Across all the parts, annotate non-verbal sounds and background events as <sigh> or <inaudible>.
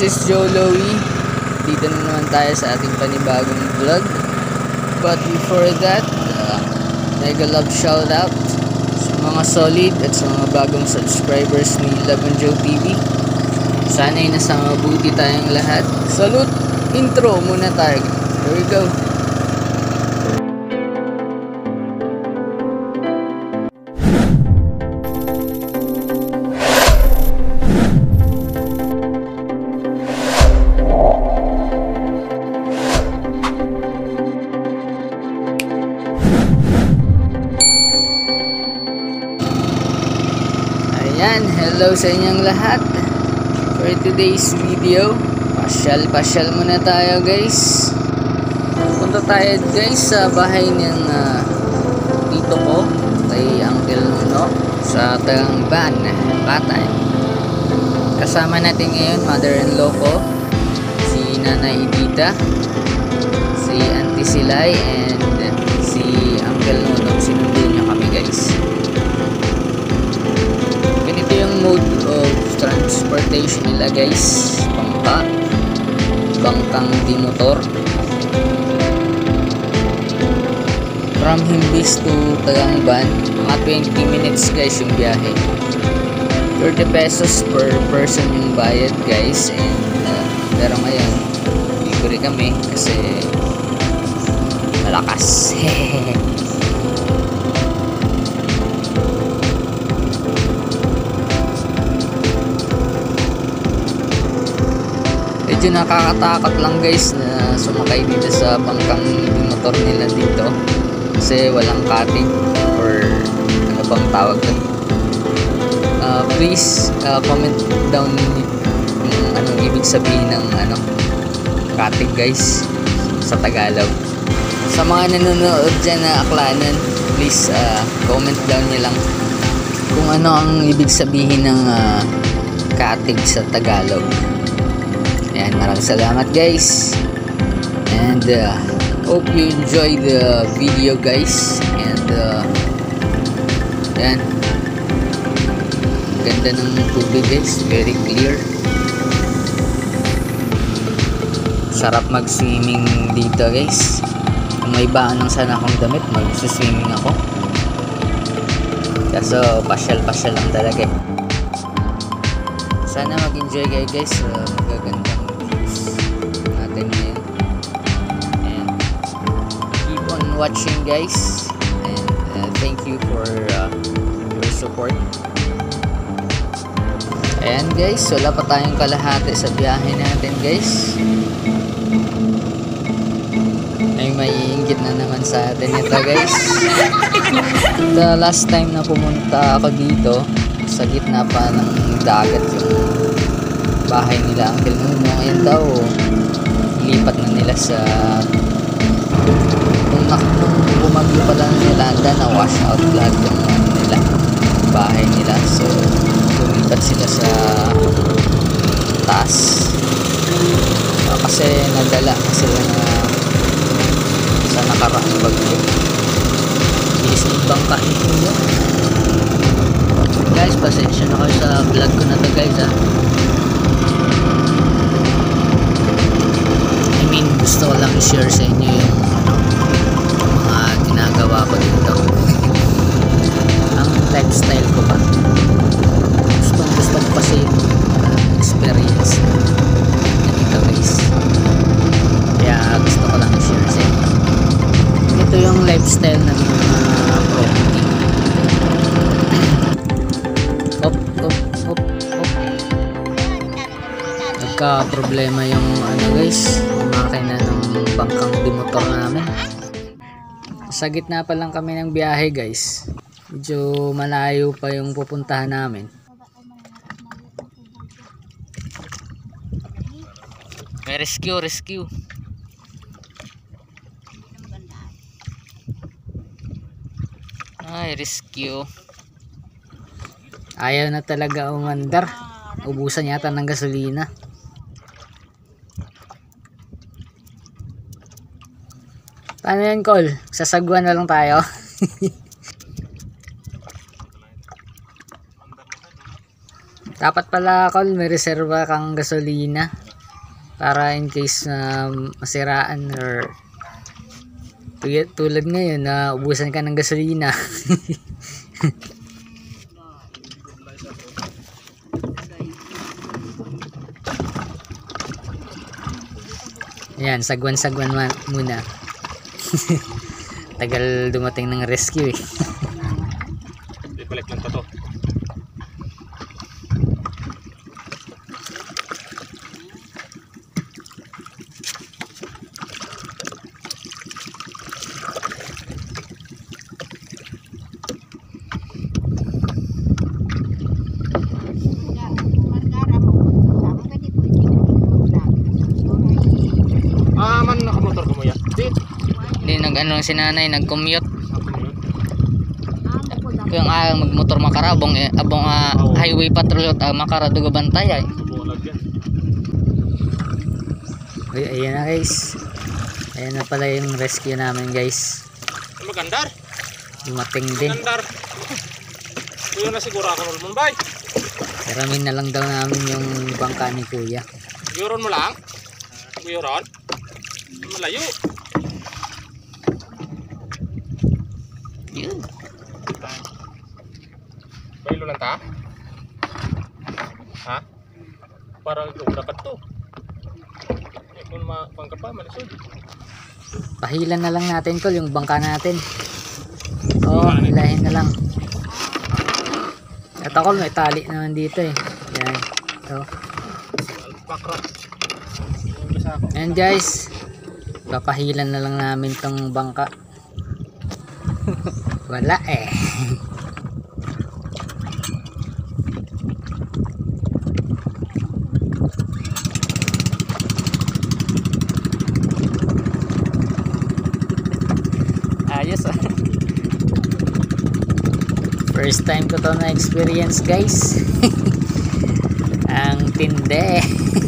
Is Joe Lowy. Dito na naman tayo sa ating panibagong vlog. But before that, uh, mega love shout out sa mga solid at sa mga bagong subscribers ni Laban Joe TV. Sana'y nasa mabuti tayong lahat. Salute! Intro muna tayo. Here we go. Sa inyong lahat. For today's video, pasyal-pasyal muna tayo guys. Punta tayo guys sa bahay ng ah, tito ko, kay Uncle Nuno, sa tagang van, Batay. Kasama natin ngayon, mother-in-law ko, si Nanay Edita, si Auntie Silay, and transportation nila guys. Bangka. Bangkang di motor from Himbis to Tagangban mga 20 minutes guys yung biyahe. 30 pesos per person yung bayad guys. And uh, pero ngayon libre kami kasi malakas <laughs> medyo nakakatakot lang guys na sumakay dito sa bangkang motor nila dito. Kasi walang cutting or ano bang tawag doon? Uh, please uh, comment down kung anong ibig sabihin ng ano cutting guys sa Tagalog. Sa mga nanonood dyan na aklanan please uh, comment down nyo lang kung ano ang ibig sabihin ng uh, cutting sa Tagalog Ayan, maraming salamat guys. And uh, hope you enjoy the video guys. And uh, ayan. Ganda ng tubig guys. Very clear. Sarap mag-swimming dito guys. Kung may baan lang sana akong damit, mag-swimming ako. Kaso pasyal-pasyal lang talaga eh. Sana mag-enjoy kayo guys sa magagandang watching guys. And uh, thank you for uh, your support. Ayan guys, wala pa tayong kalahati sa biyahe natin guys. Ay maiinggit na naman sa atin ito guys. <laughs> The last time na pumunta ako dito, sa gitna pa ng dagat yung bahay nila Uncle Nuno ngayon daw lipat na nila sa nak- nung bumagyo pala ng Yolanda na wash out lahat yung ano nila bahay nila. So lumipat sila sa taas. Ah, kasi nadala kasi na sa nakaraang bagyo. Bilis ng bangka nito guys pasensya na kayo sa vlog ko na to guys ah. I mean gusto ko lang i-share sa inyo yung ano, ginagawa ko dito ang lifestyle ko pa gustong gusto ko kasi yung uh, experience. Na dito guys. Kaya gusto ko lang i-share sa inyo. Ito yung lifestyle ng mga property. Op, op, op, op. Nagka problema yung ano guys, makina ng bangkang dimotor namin. Sa gitna pa lang kami ng biyahe guys. Medyo malayo pa yung pupuntahan namin. May rescue, rescue. Ay, rescue. Ayaw na talaga umandar. Ubusan yata ng gasolina. Paano yan, Col? Sasagwan na lang tayo. <laughs> Dapat pala Col, may reserva kang gasolina para in case na masiraan or tulad, ngayon na ubusan ka ng gasolina. <laughs> Yan, sagwan-sagwan man- muna. <laughs> Tagal dumating ng rescue eh. <laughs> Di balik lang to. Ah, man nakamotor ka mo ya. Di. Hindi nag ano si nanay nag-commute. Yung ah, magmotor makarabong eh, abong ah, highway patrol at ah, makaradugo bantay ay. Uy, ayan na guys. Ayan na pala yung rescue namin guys. Ay, Magandar. Dumating din. Magandar. Kuya na siguro ako nun bay. Karamin na lang daw namin yung bangka ni kuya. Yuron mo lang. Yuron. Malayo. Yun. Bailo lang ta. Ha? Parang dapat to. Eh, kung mapangka pa, malasod. Pahilan na lang natin kol yung bangka natin. Oo, hilahin na lang. Ito kol, may tali naman dito eh. Yan. Ito. Ako. Ayan guys. Papahilan na lang namin tong bangka. Wala eh. <laughs> Ayos ah. First time ko to na experience guys. <laughs> Ang tinde.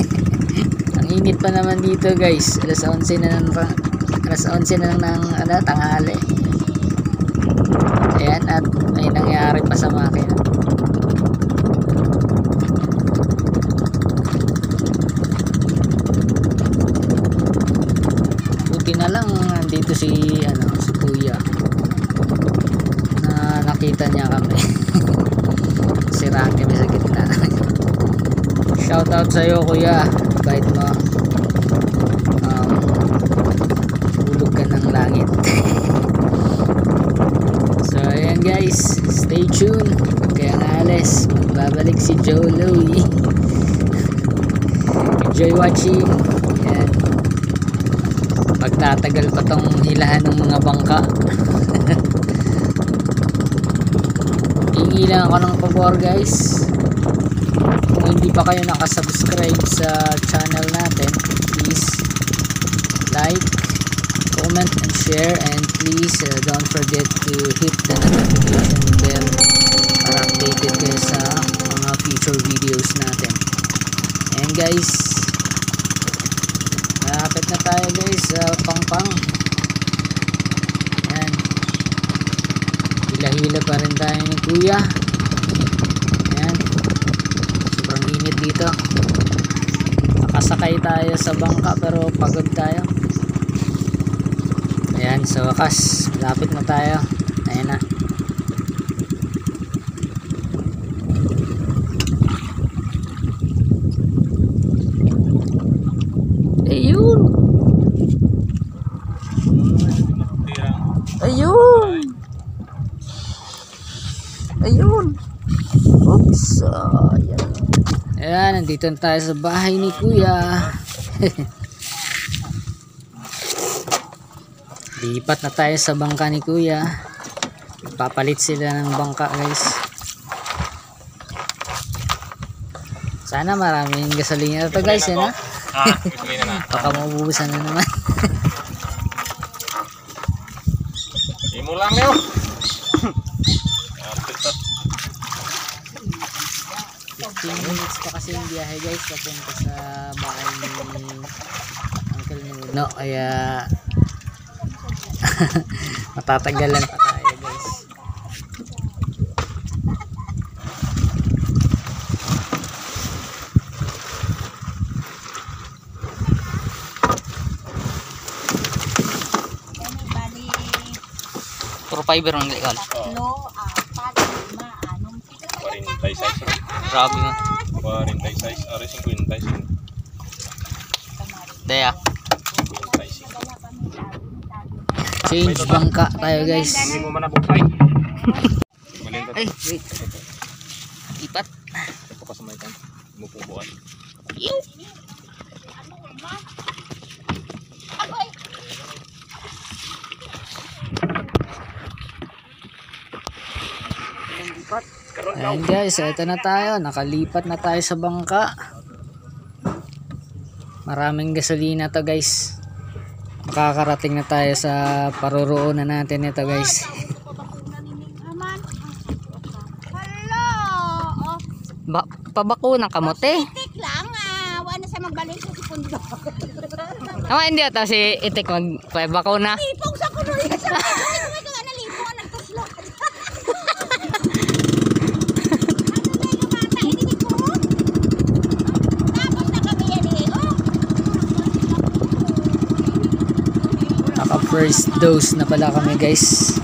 <laughs> Ang init pa naman dito guys. Alas 11 na ng alas 11 na ng ano, tanghali. Ayan at may nangyari pa sa makina. Buti na lang dito si ano si Kuya na nakita niya kami. <laughs> Siraan kami sa gitna. <laughs> Shout out sa iyo kuya. Bait mo. Um, hulog ka ng langit. <laughs> so ayan guys. Stay tuned. Kaya nga alis. Magbabalik si Joe Louie. <laughs> Enjoy watching. Ayan. Pagtatagal pa tong hilahan ng mga bangka. <laughs> Hingi lang ako ng pabor guys kung hindi pa kayo nakasubscribe sa channel natin please like comment and share and please uh, don't forget to hit the notification bell para updated kayo sa mga future videos natin. And guys malapit na tayo guys sa pangpang. Yan hila-hila pa rin tayo ni kuya. Yan sobrang init dito. Nakasakay tayo sa bangka pero pagod tayo ayan sa wakas lapit na tayo. Ayan na. Ayun! Ayun! Ayun! Oops ayan. Ayan nandito na tayo sa bahay ni kuya <laughs> lipat na tayo sa bangka ni kuya. Papalit sila ng bangka guys. Sana maraming gasolina to guys yan ha Ah, na na. <laughs> baka maubusan na naman. <laughs> Imo lang. 15 minutes pa kasi yung biyahe guys papunta sa bahay ni Uncle Nuno. Kaya <laughs> matatagalan pa tayo guys. Puro fiber ang likod tatlo, apat, lima, anong pito 40 size. Grabe nga 40 size, 50 size. Daya Change bangka tayo guys. Ay, wait. Ipat. Ito pa sa may kan. Mupubuan. Ayan guys, ito na tayo. Nakalipat na tayo sa bangka. Maraming gasolina to guys. Makakarating na tayo sa paruroonan natin ito guys. Hello! Ba pabakuna ka mo te. tik lang, ah. Wala na siya magbalik sa sikundo. Ama hindi ata si Itik mag bakuna. Lipong sa kuno rin sa Ay, kung ikaw na lipong, nagtuslok. Ano na yung bata, ininig ko? Tapos na kami yan eh. Oh. Naka first dose na pala kami guys.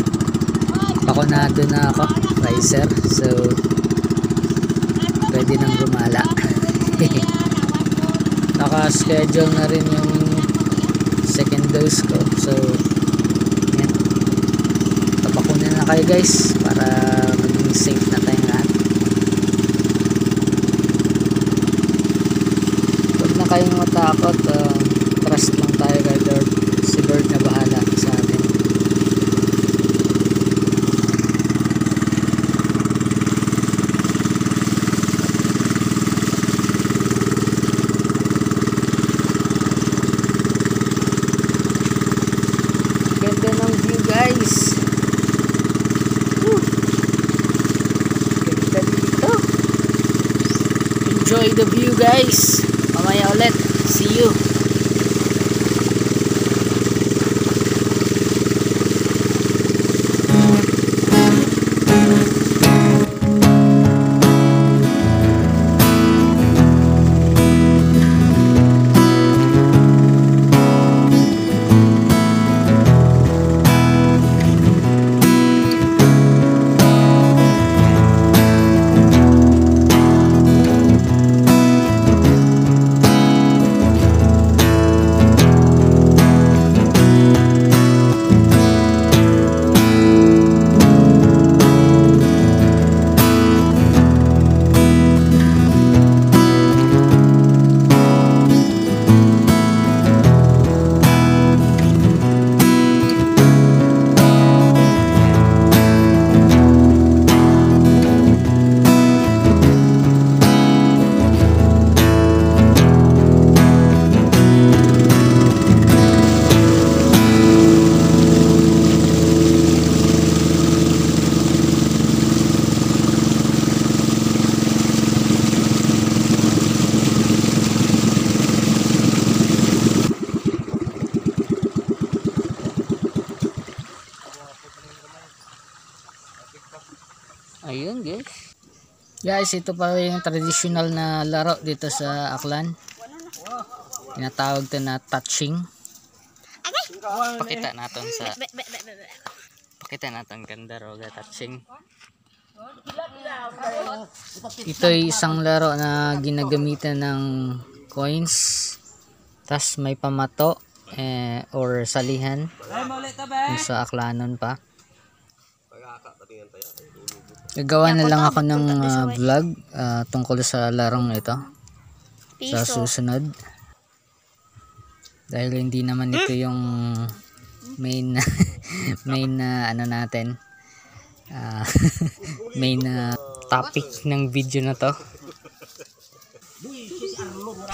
Bakunado na ako. Pfizer. So, pwede nang gumala. <laughs> Naka-schedule na rin yung second dose ko. So, yan. Pabakuna na kayo guys para maging safe na tayong lahat. Huwag na kayong matakot. Uh, trust lang tayo kay Lord. Si Lord na bahala sa atin. Ganda ng view guys. Woo. Ganda dito. Enjoy the view guys. Mamaya ulit. See you. Guys, ito pa yung traditional na laro dito sa Aklan. Tinatawag to na touching. Pakita natin sa Pakita natin ganda roga touching. Ito ay isang laro na ginagamitan ng coins. Tas may pamato eh, or salihan. Yung sa aklanon pa. Gagawa na lang ako ng ah, vlog ah, tungkol sa larong ito sa susunod. Dahil hindi naman ito yung main <laughs> main na ano natin. ah, <laughs> main na topic ng video na to.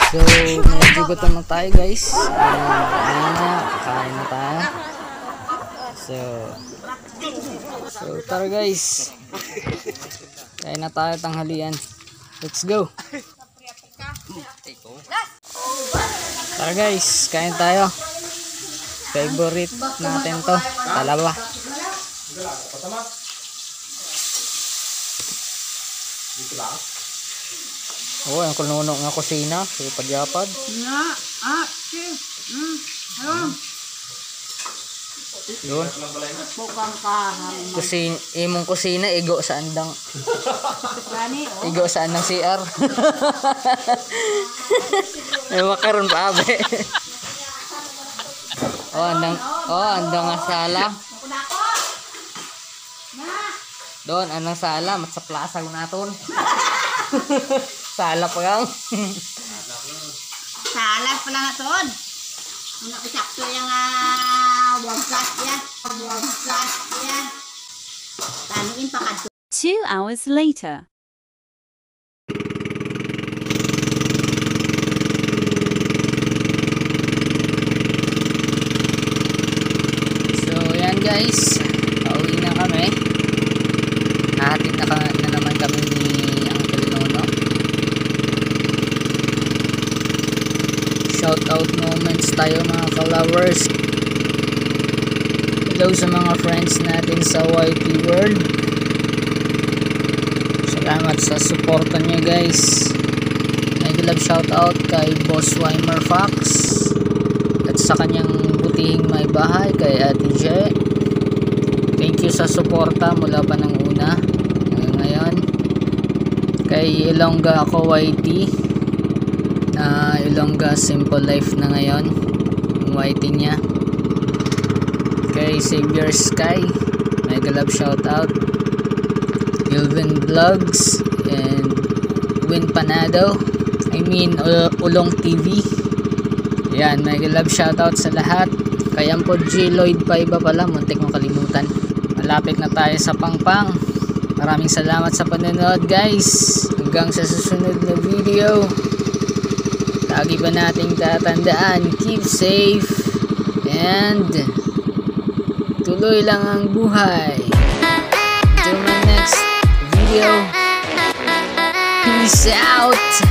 So, medyo gutom na tayo guys. Uh, na, kain na tayo. So, so tara guys. Kain na tayo tanghalian. Let's go. Tara guys, kain tayo. Favorite natin to. Talaba. Oh, ang kununo nga kusina. Sipad-yapad. Nga, ah, si, mm, ayun. Yun. Bukang kahang. Kusin, imong kusina, igo sa andang, Gani, oh. igo sa andang CR. May <laughs> makaroon pa, abe. oh, andang, oh, andang nga sala. Doon, anong sala? Mat sa plaza ko naton. <laughs> sala pa lang. Salas pala na ton. Ano ko sakto yung ah, wagkat yan. Tanuin pa kadto. Two hours later. So, yan guys. Pauwi na kami. Nahatid na, ka, na naman kami ni Uncle Nono. Shout out moments tayo mga followers. Hello sa mga friends natin sa YT World. Salamat sa suporta nyo guys. Mega love shout out kay Boss Weimer Fox at sa kanyang butihing may bahay kay Ate Je. Thank you sa suporta mula pa ng una ngayon. Kay Ilongga ako YT na Ilongga Simple Life na ngayon yung YT niya. Kay Xavier Sky mega love shout out. Ilvin Vlogs and Win Panado I mean Ul- Ulong TV yan, mega love shoutout sa lahat. Kaya po G. Lloyd pa iba pala, muntik mong kalimutan. Malapit na tayo sa Pangpang. Maraming salamat sa panonood guys. Hanggang sa susunod na video. Lagi ba nating tatandaan, keep safe and tuloy lang ang buhay. Until my next video. Peace out!